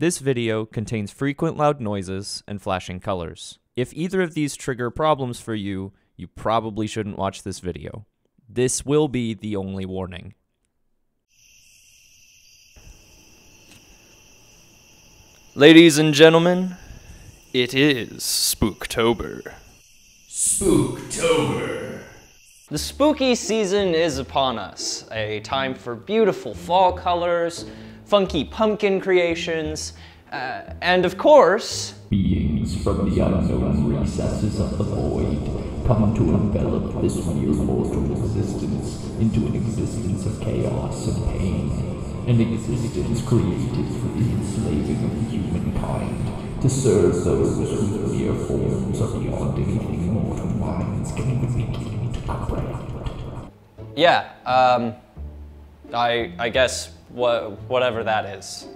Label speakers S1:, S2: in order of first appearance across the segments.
S1: This video contains frequent loud noises and flashing colors. If either of these trigger problems for you, you probably shouldn't watch this video. This will be the only warning. Ladies and gentlemen, it is Spooktober.
S2: Spooktober. The spooky season is upon us, a time for beautiful fall colors, funky pumpkin creations, uh, and of course,
S3: Beings from the unknown recesses of the void come to envelop this mere mortal existence into an existence of chaos and pain. An existence created for the enslaving of humankind, to serve those whose mere forms are beyond anything mortal minds can even begin to comprehend.
S2: yeah, um, I, I guess wha- whatever that is.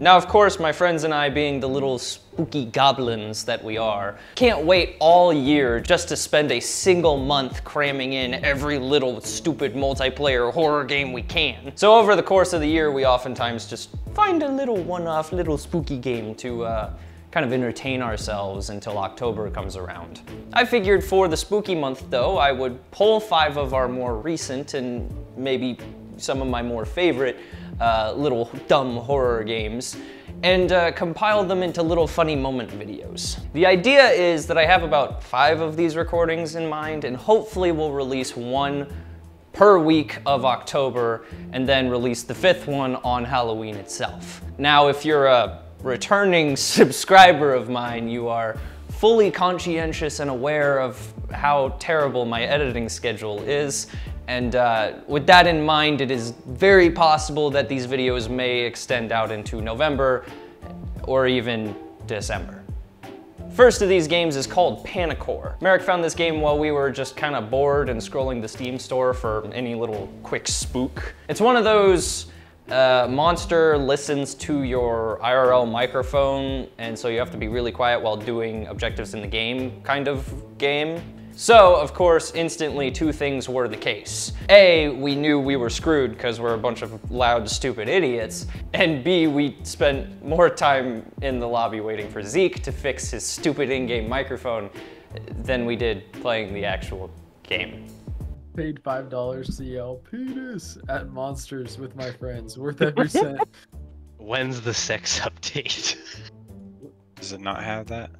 S2: Now, of course, my friends and I, being the little spooky goblins that we are, can't wait all year just to spend a single month cramming in every little stupid multiplayer horror game we can. So over the course of the year, we oftentimes just find a little one-off little spooky game to uh, kind of entertain ourselves until October comes around. I figured for the spooky month though, I would pull five of our more recent and maybe some of my more favorite uh, little dumb horror games and uh, compile them into little funny moment videos. The idea is that I have about five of these recordings in mind and hopefully we'll release one per week of October and then release the fifth one on Halloween itself. Now, if you're a returning subscriber of mine, you are fully conscientious and aware of how terrible my editing schedule is. And uh, with that in mind, it is very possible that these videos may extend out into November or even December. First of these games is called Panicore. Merrick found this game while we were just kind of bored and scrolling the Steam store for any little quick spook. It's one of those uh, monster listens to your IRL microphone, and so you have to be really quiet while doing objectives in the game kind of game. So, of course, instantly two things were the case. A, we knew we were screwed because we're a bunch of loud, stupid idiots. And B, we spent more time in the lobby waiting for Zeke to fix his stupid in-game microphone than we did playing the actual game.
S4: Paid five dollars to yell penis at monsters with my friends. Worth every cent.
S5: When's the sex update?
S6: Does it not have that?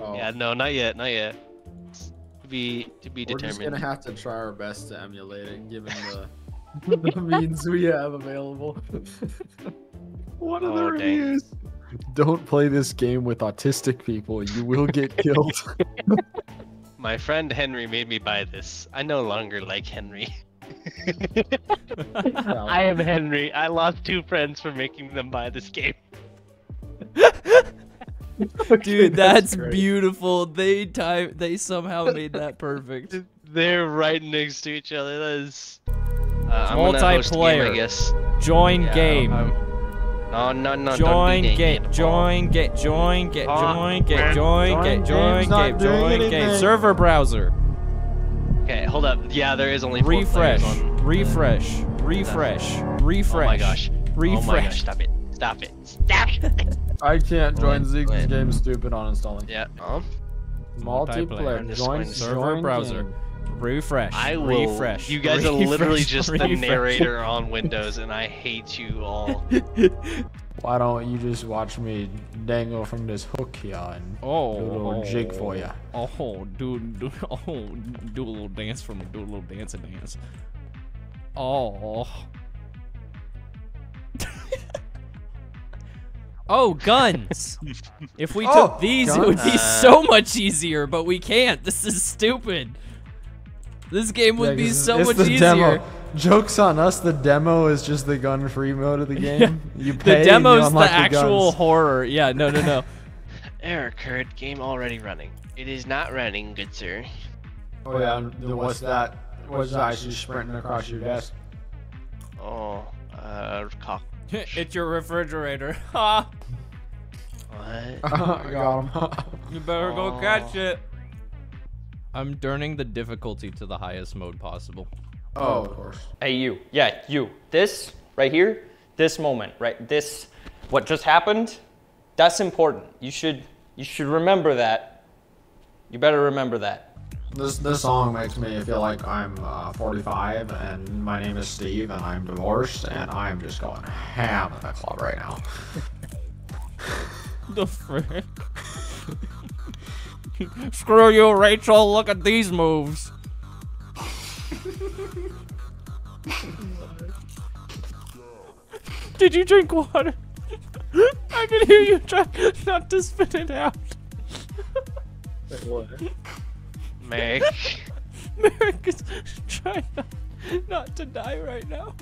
S4: Oh,
S5: yeah, no, not yet, not yet. To be to be
S4: we're just gonna have to try our best to emulate it, given the the means we have available. One of the
S5: Oh, dang.
S4: reviews. Don't play this game with autistic people. You will get killed.
S5: My friend Henry made me buy this. I no longer like Henry. I am Henry. I lost two friends for making them buy this game.
S1: Dude, that's,
S4: great.
S1: beautiful. They time they somehow made that perfect.
S5: They're right next to each other. That is. Uh, I'm gonna host a game,
S1: Multiplayer.
S5: I guess.
S1: Join
S5: Yeah,
S1: game.
S5: I'm- No, no, no.
S1: join
S5: don't
S1: game. Join game. Join game.
S5: Uh,
S1: Join game.
S5: uh,
S1: Join get,
S4: join
S1: game. Join
S4: game's
S1: game. Join game. Server browser.
S5: Okay, hold up. Yeah, there is only four
S1: Refresh.
S5: players on.
S1: Refresh. Refresh. Refresh.
S5: Oh my gosh.
S1: Refresh.
S5: Oh my gosh! Stop it! Stop it! Stop it!
S4: I can't join
S5: Glenn,
S4: Zeke's
S5: Glenn.
S4: game. Stupid on installing.
S5: yeah. Um.
S4: Multiplayer.
S5: I'm
S4: Join
S1: server
S4: join
S1: browser.
S4: game.
S1: Refresh.
S5: I will.
S1: Refresh.
S5: You guys are literally
S1: refresh,
S5: just the narrator on Windows, and I hate you all.
S4: Why don't you just watch me dangle from this hook here and
S1: Oh,
S4: do a little jig for ya?
S1: Oh, dude, do, oh, do a little dance for me. Do a little dance and dance. Oh. Oh, guns. if we
S4: Oh,
S1: took these, it would be so much easier, but we can't. This is stupid. This game would
S4: Yeah,
S1: be
S4: 'cause
S1: so
S4: it's
S1: much
S4: the
S1: easier.
S4: Demo. Jokes on us. The demo is just the gun-free mode of the game. You pay
S1: The
S4: and you
S1: demo's the
S4: the
S1: actual
S4: guns.
S1: horror. Yeah, no, no, no.
S5: Error occurred. Game already running. It is not running, good sir.
S4: Oh yeah. and What's that? What's that? She's sprinting across your desk.
S5: Oh, uh, cock.
S1: it's your refrigerator. Ha!
S5: What?
S4: Got him.
S1: You better go
S5: Aw.
S1: catch it. I'm turning the difficulty to the highest mode possible.
S4: oh, of oh. course.
S2: Hey, you. Yeah, you. This right here, this moment, right? This, what just happened, that's important. You should, you should remember that. You better remember that.
S4: This this song makes me feel like I'm uh, 45 and my name is Steve and I'm divorced and I'm just going ham in the club right now.
S1: The frick? Screw you, Rachel. Look at these moves. Did you drink water? I can hear you try not to spit it out.
S5: Meg.
S1: Merrick is trying not, not to die right now.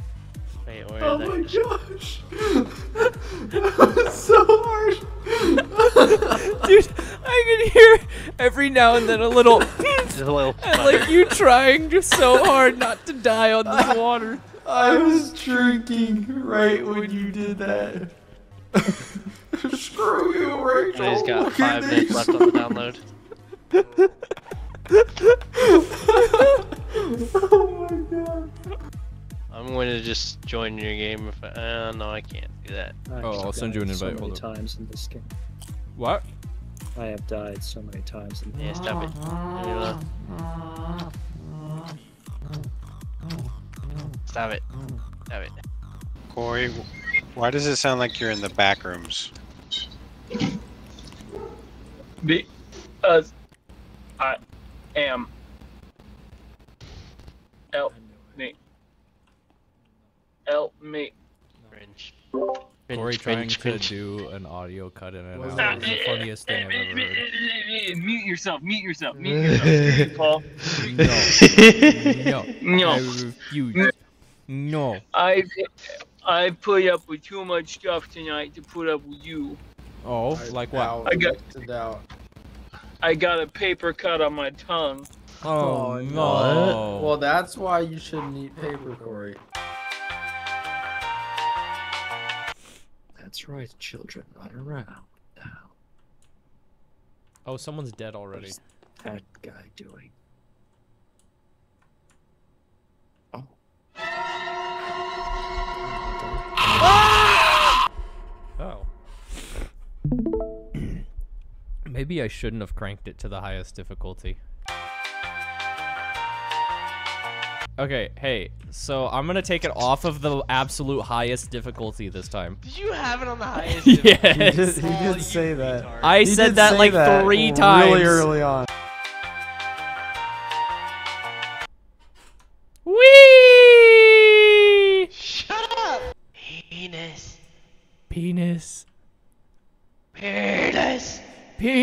S5: Wait, where
S4: Oh
S5: is
S4: my
S5: that?
S4: gosh! That's so hard!
S1: Dude, I can hear every now and then a little
S5: Just a little
S1: and like you trying just so hard not to die on this water.
S4: I was drinking right when you did that. Screw you, Rachel.
S5: I just got
S4: Look
S5: five minutes
S4: these.
S5: left on the download.
S4: Oh my god.
S5: I'm going to just join your game if I. Uh, no, I can't do that.
S7: I've
S1: Oh, I'll send you an
S7: so
S1: invite,
S7: many
S1: hold on.
S7: times in this game.
S1: What?
S7: I have died so many times in
S5: Yeah,
S7: this
S5: stop it. Leave it. Stop it. Stop it.
S6: Corey, why does it sound like you're in the back rooms?
S8: Because I am. Help me. Help me.
S5: Cringe.
S1: Corey trying
S5: cringe,
S1: to
S5: cringe.
S1: do an audio cut in and
S4: Was
S1: out
S4: that-
S1: is the funniest thing I've ever heard.
S8: Mute yourself, mute yourself, mute yourself. Paul.
S1: No. I
S8: No.
S1: refuse. No.
S8: I I put up with too much stuff tonight to put up with you.
S1: Oh, like what?
S8: I got-
S4: to doubt.
S8: I got a paper cut on my tongue.
S1: Oh, oh
S4: no.
S1: no.
S4: Well, that's why you shouldn't eat paper, Corey.
S7: That's right, children, run around now.
S1: Oh, someone's dead already.
S7: What's that guy doing?
S1: Maybe I shouldn't have cranked it to the highest difficulty. Okay, hey, so I'm gonna take it off of the absolute highest difficulty this time.
S5: Did you have it on the highest?
S1: Yes.
S4: He did say that.
S1: I
S4: He
S1: said that like
S4: that
S1: three times.
S4: Really early on.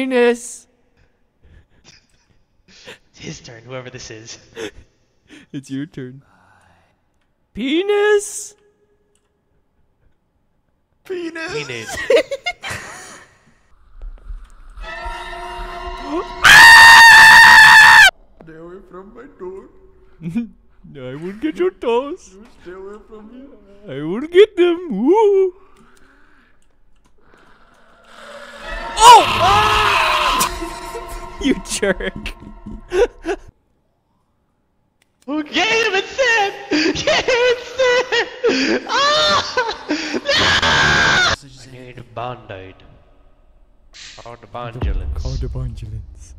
S5: Penis. It's his turn, whoever this is.
S1: It's your turn. Penis.
S5: Penis. Penis.
S4: Stay away from my door.
S1: I will get your toes.
S4: You Stay away from me.
S1: I Oh! you jerk.
S5: Get him instead! Get him instead! Ah! No! I need a band-aid. Call the bondulance.
S1: the ambulance.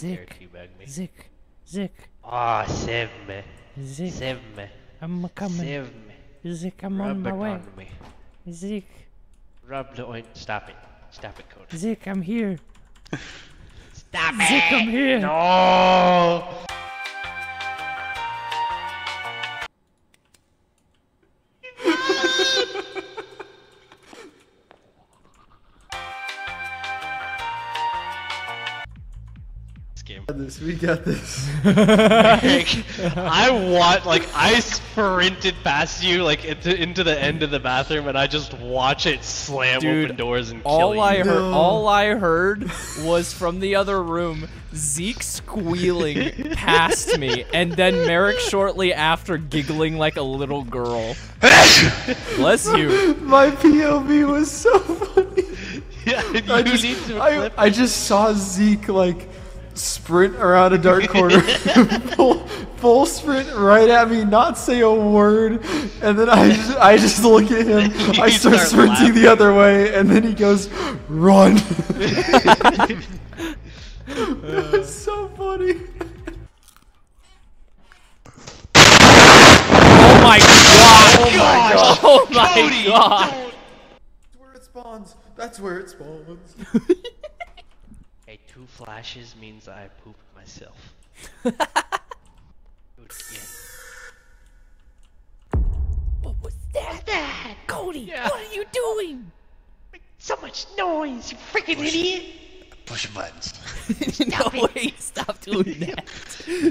S5: There, teabag me.
S1: Zick, Zick,
S5: Ah, save me.
S1: Zick.
S5: Save me.
S1: I'm coming.
S5: Save me.
S1: Zick, I'm
S5: Rub
S1: on my
S5: it
S1: way.
S5: on me.
S1: Zick,
S5: Rub the oint. Stop it. Stop it, Cody.
S1: Zick, I'm here.
S5: Stop
S1: Zick, I'm here.
S5: No! This game.
S4: This we got this.
S5: I want like I sprinted past you like into into the end of the bathroom and I just watch it slam
S1: Dude,
S5: open doors and kill
S1: All
S5: you.
S1: I heard,
S4: No.
S1: all I heard was from the other room, Zeke squealing past me, and then Merrick shortly after giggling like a little girl. Bless you.
S4: my POV was so funny.
S5: yeah, you
S4: I just,
S5: need to
S4: I. I just saw Zeke like sprint around a dark corner, full, full sprint right at me, not say a word, and then I just, I just look at him. I start
S5: start
S4: sprinting the other way, and then he goes, "Run!" It's so funny.
S1: Oh my god! Oh my god! Oh my
S5: Cody,
S1: god!
S4: That's where it spawns. That's where it spawns.
S5: Hey, flashes means I pooped myself. Do it again.
S1: What was that? Cody, what are you doing?
S5: So much noise, you freaking idiot!
S6: Push buttons.
S1: no way! Stop doing that!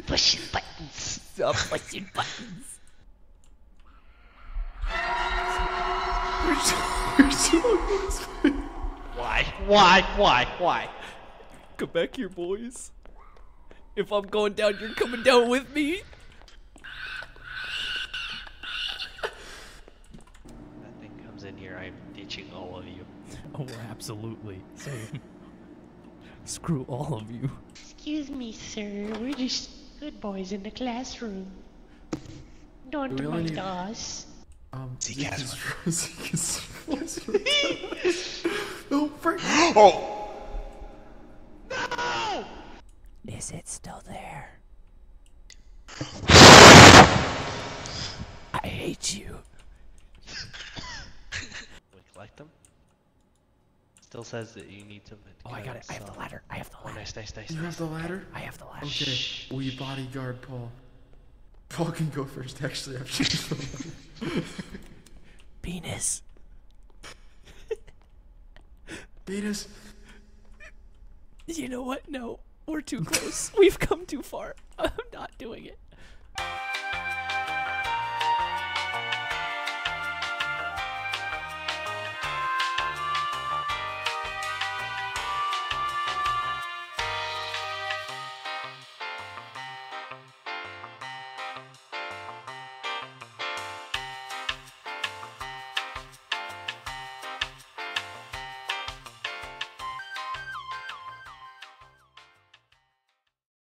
S5: Pushing buttons.
S1: Stop pushing buttons.
S5: Why? Why? Why? Why?
S1: Come back here, boys. If I'm going down, you're coming down with me.
S5: That thing comes in here, I'm ditching all of you.
S1: Oh, absolutely. Same. Screw all of you.
S9: Excuse me, sir. We're just good boys in the classroom. Don't
S4: Do
S9: mind us.
S4: Um,
S6: Zeke has
S4: Zeke is- Zeke is- Oh, frick.
S6: Oh!
S1: Is it still there? I hate you.
S5: We collect them. Still says that you need. To
S1: Oh, I got
S5: on,
S1: it. I have the ladder. I have the
S5: Oh,
S1: ladder.
S5: nice, nice, nice.
S4: You
S5: nice.
S4: have the ladder?
S1: I have the ladder.
S4: Okay, we bodyguard Paul. Paul can go first, actually. After this.
S1: Penis.
S4: Venus.
S1: You know what? No, we're too close. We've come too far. I'm not doing it.